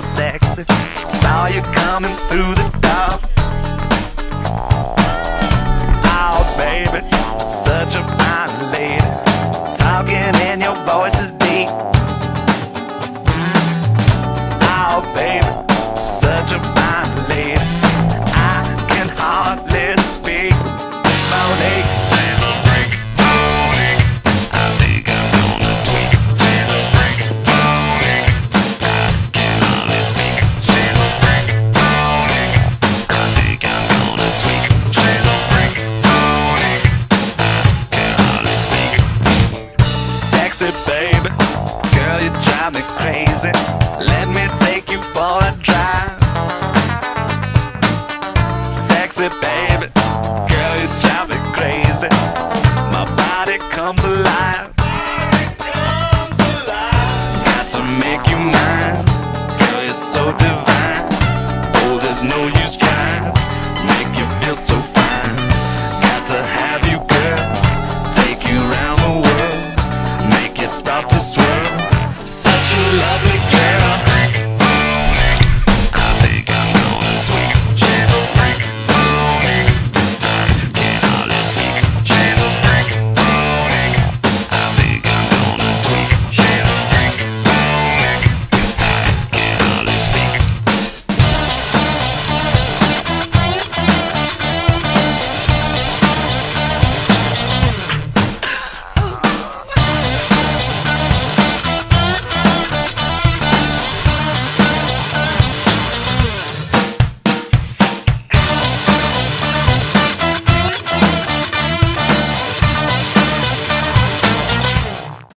sexy. Saw you coming through the door. Oh, baby, such a fine lady. Talking and your voice is deep. Oh, baby, such a fine lady. drive me crazy. Let me take you for a drive. Sexy baby, girl, you drive me crazy. My body comes alive.